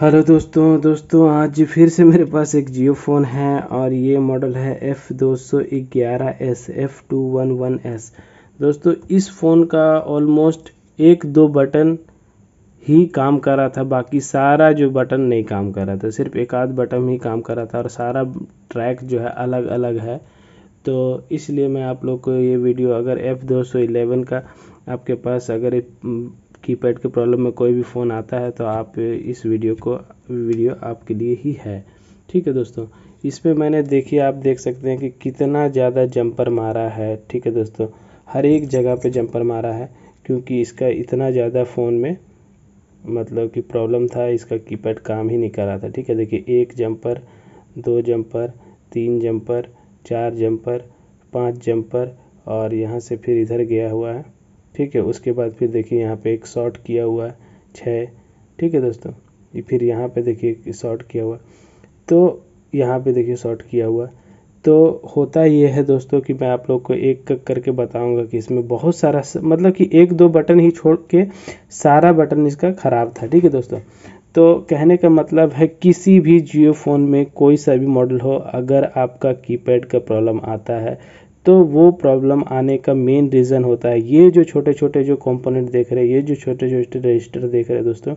Hello दोस्तों दोस्तों, आज फिर से मेरे पास एक जियो फ़ोन है और ये मॉडल है एफ़ दो सौ ग्यारह S F two one one S दोस्तों, इस फ़ोन का ऑलमोस्ट एक दो बटन ही काम कर रहा था, बाकी सारा जो बटन नहीं काम कर रहा था, सिर्फ़ एक आध बटन ही काम कर रहा था और सारा ट्रैक जो है अलग अलग है। तो इसलिए मैं आप लोग को ये वीडियो अगर एफ़ दो सौ इलेवन का आपके पास अगर कीपैड के प्रॉब्लम में कोई भी फ़ोन आता है तो आप इस वीडियो को, वीडियो आपके लिए ही है। ठीक है दोस्तों, इसमें मैंने देखिए, आप देख सकते हैं कि कितना ज़्यादा जंपर मारा है। ठीक है दोस्तों, हर एक जगह पे जंपर मारा है, क्योंकि इसका इतना ज़्यादा फ़ोन में मतलब कि प्रॉब्लम था, इसका कीपैड काम ही नहीं कर रहा था। ठीक है, देखिए, एक जंपर, दो जंपर, तीन जंपर, चार जंपर, पाँच जंपर और यहाँ से फिर इधर गया हुआ है। ठीक है, उसके बाद फिर देखिए यहाँ पे एक शॉर्ट किया हुआ है छः ठीक है दोस्तों फिर यहाँ पे देखिए शॉर्ट किया हुआ। तो यहाँ पे देखिए शॉर्ट किया हुआ। तो होता ये है दोस्तों कि मैं आप लोग को एक करके बताऊँगा कि इसमें बहुत सारा मतलब कि एक दो बटन ही छोड़ के सारा बटन इसका ख़राब था। ठीक है दोस्तों तो कहने का मतलब है किसी भी जियो फ़ोन में कोई सा भी मॉडल हो, अगर आपका कीपैड का प्रॉब्लम आता है तो वो प्रॉब्लम आने का मेन रीज़न होता है। ये जो छोटे छोटे जो कंपोनेंट देख रहे हैं, ये जो छोटे छोटे रजिस्टर देख रहे हैं दोस्तों,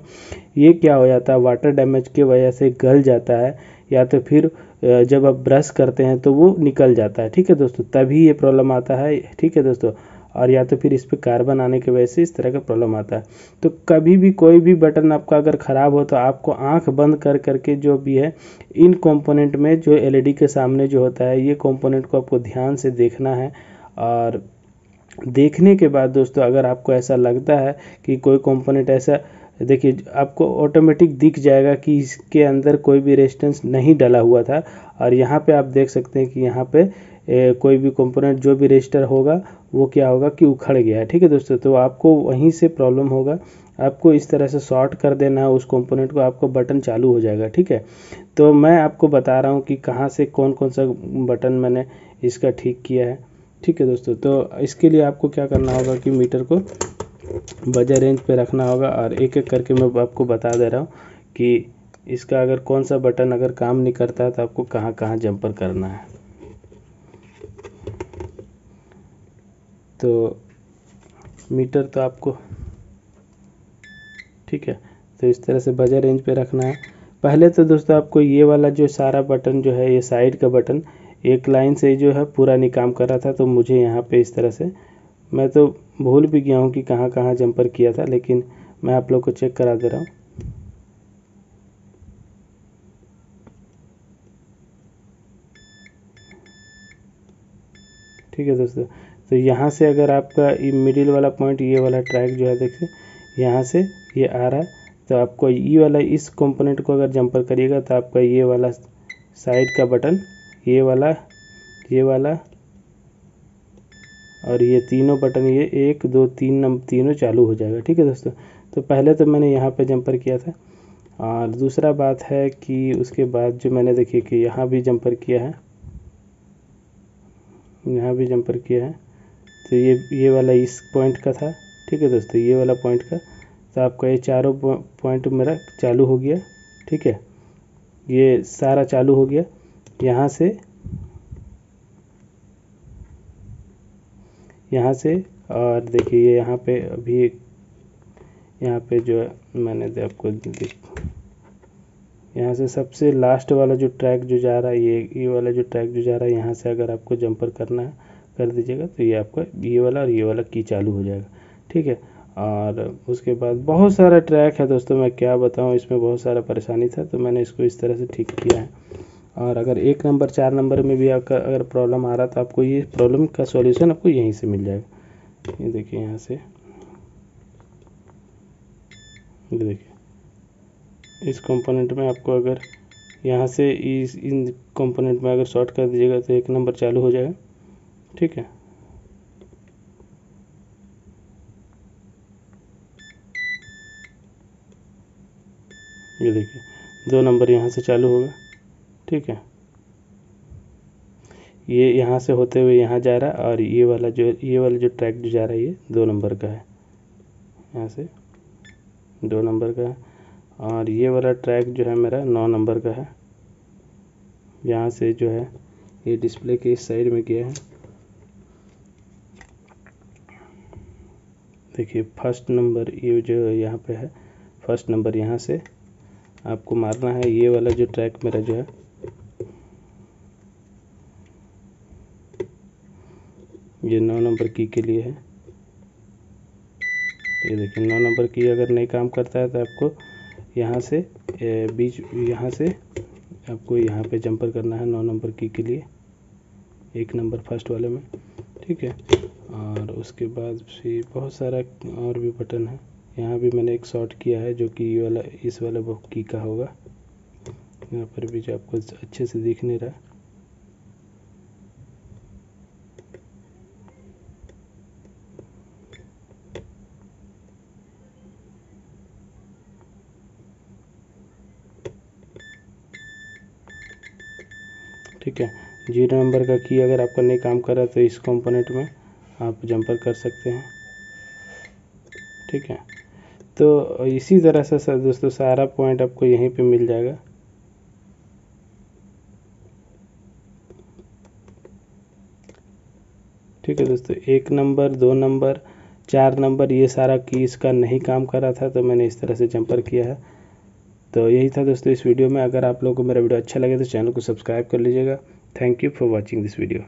ये क्या हो जाता है? वाटर डैमेज की वजह से गल जाता है या तो फिर जब आप ब्रश करते हैं तो वो निकल जाता है। ठीक है दोस्तों? तभी ये प्रॉब्लम आता है। ठीक है दोस्तों? और या तो फिर इस पर कार्बन आने की वजह से इस तरह का प्रॉब्लम आता है। तो कभी भी कोई भी बटन आपका अगर ख़राब हो तो आपको आँख बंद कर करके जो भी है इन कंपोनेंट में जो एलईडी के सामने जो होता है ये कंपोनेंट को आपको ध्यान से देखना है। और देखने के बाद दोस्तों अगर आपको ऐसा लगता है कि कोई कंपोनेंट ऐसा देखिए आपको ऑटोमेटिक दिख जाएगा कि इसके अंदर कोई भी रेजिस्टेंस नहीं डला हुआ था। और यहाँ पे आप देख सकते हैं कि यहाँ पे ए, कोई भी कंपोनेंट जो भी रजिस्टर होगा वो क्या होगा कि उखड़ गया है। ठीक है दोस्तों तो आपको वहीं से प्रॉब्लम होगा। आपको इस तरह से शॉर्ट कर देना है, उस कंपोनेंट को आपको बटन चालू हो जाएगा। ठीक है? तो मैं आपको बता रहा हूँ कि कहाँ से कौन कौन सा बटन मैंने इसका ठीक किया है। ठीक है दोस्तों तो इसके लिए आपको क्या करना होगा कि मीटर को बजर रेंज पे रखना होगा और एक एक करके मैं आपको बता दे रहा हूँ कि इसका अगर कौन सा बटन अगर काम नहीं करता है तो आपको कहाँ कहाँ जंपर करना है। तो मीटर तो आपको ठीक है तो इस तरह से बजर रेंज पे रखना है। पहले तो दोस्तों आपको ये वाला जो सारा बटन जो है, ये साइड का बटन एक लाइन से जो है पूरा नहीं काम कर रहा था तो मुझे यहाँ पे इस तरह से, मैं तो भूल भी गया हूँ कि कहाँ कहाँ जंपर किया था, लेकिन मैं आप लोग को चेक करा दे रहा हूँ। ठीक है दोस्तों तो यहाँ से अगर आपका मिडिल वाला पॉइंट ये वाला ट्रैक जो है देखिए, यहाँ से ये आ रहा है तो आपको ये वाला, इस कंपोनेंट को अगर जंपर करिएगा तो आपका ये वाला साइड का बटन ये वाला ये वाला, और ये तीनों बटन ये एक, दो, तीन नंबर तीनों चालू हो जाएगा। ठीक है दोस्तों? तो पहले तो मैंने यहाँ पे जंपर किया था, और दूसरा बात है कि उसके बाद जो मैंने देखिए कि यहाँ भी जंपर किया है, यहाँ भी जंपर किया है। तो ये ये वाला इस पॉइंट का था। ठीक है दोस्तों, ये वाला पॉइंट का। तो आपका ये चारों पॉइंट मेरा चालू हो गया। ठीक है? ये सारा चालू हो गया। यहाँ से यहाँ से, और देखिए ये यहाँ पे अभी यहाँ पे जो मैंने आपको यहाँ से सबसे लास्ट वाला जो ट्रैक जो जा रहा है, ये ये वाला जो ट्रैक जो जा रहा है, यहाँ से अगर आपको जंपर करना है कर दीजिएगा तो ये आपका ये वाला और ये वाला की चालू हो जाएगा। ठीक है? और उसके बाद बहुत सारा ट्रैक है दोस्तों, मैं क्या बताऊँ, इसमें बहुत सारा परेशानी था तो मैंने इसको इस तरह से ठीक किया है। और अगर एक नंबर, चार नंबर में भी आपका अगर प्रॉब्लम आ रहा तो आपको ये प्रॉब्लम का सॉल्यूशन आपको यहीं से मिल जाएगा। ये देखिए यहाँ से। देखिए। इस कंपोनेंट में आपको अगर यहाँ से इस, इन कंपोनेंट में अगर शॉर्ट कर दीजिएगा तो एक नंबर चालू हो जाएगा। ठीक है। ये देखिए, दो नंबर यहाँ से चालू होगा। ठीक है। ये यहाँ से होते हुए यहाँ जा रहा है और ये वाला जो, ये वाला जो ट्रैक जो जा रहा है, ये दो नंबर का है। यहाँ से दो नंबर का है और ये वाला ट्रैक जो है मेरा नौ नंबर का है। यहाँ से जो है, ये डिस्प्ले के इस साइड में गया है। देखिए फ़र्स्ट नंबर ये जो यहाँ पे है फ़र्स्ट नंबर यहाँ से आपको मारना है। ये वाला जो ट्रैक मेरा जो है, ये नौ नंबर की के लिए है। ये देखिए, नौ नंबर की अगर नहीं काम करता है तो आपको यहाँ से बीच, यहाँ से आपको यहाँ पे जंपर करना है नौ नंबर की के लिए। एक नंबर फ़र्स्ट वाले में, ठीक है? और उसके बाद भी बहुत सारा और भी बटन है। यहाँ भी मैंने एक शॉर्ट किया है, जो कि ये वाला, इस वाला वो की का होगा। यहाँ पर भी जो आपको अच्छे से दिख नहीं रहा। ठीक है। ज़ीरो नंबर का की अगर आपका नहीं काम कर रहा तो इस कंपोनेंट में आप जंपर कर सकते हैं। ठीक है? तो इसी तरह से सर दोस्तों, सारा पॉइंट आपको यहीं पे मिल जाएगा। ठीक है, दोस्तों? एक नंबर दो नंबर चार नंबर ये सारा की इसका नहीं काम कर रहा था तो मैंने इस तरह से जंपर किया है। तो यही था, दोस्तों, इस वीडियो में। अगर आप लोगों को मेरा वीडियो अच्छा लगे तो चैनल को सब्सक्राइब कर लीजिएगा। Thank you for watching this video